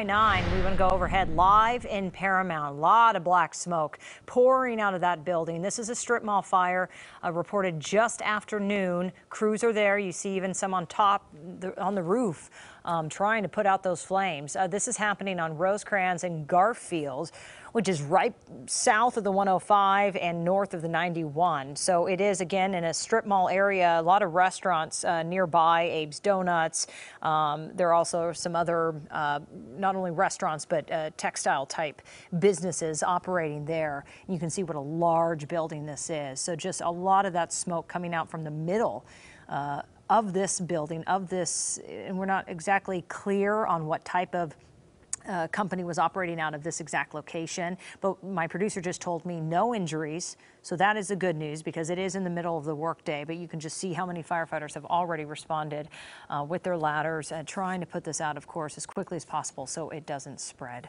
Nine, we want to go overhead live in Paramount. A lot of black smoke pouring out of that building. This is a strip mall fire uh, reported just after noon. Crews are there. You see even some on top, the, on the roof, um, trying to put out those flames. Uh, this is happening on Rosecrans and Garfield, which is right south of the 105 and north of the 91. So it is again in a strip mall area. A lot of restaurants uh, nearby. Abe's Donuts. Um, there are also some other uh, not only restaurants, but uh, textile type businesses operating there. You can see what a large building this is. So just a lot of that smoke coming out from the middle uh, of this building, of this, and we're not exactly clear on what type of uh, company was operating out of this exact location. But my producer just told me no injuries. So that is the good news because it is in the middle of the workday. But you can just see how many firefighters have already responded uh, with their ladders, uh, trying to put this out, of course, as quickly as possible so it doesn't spread.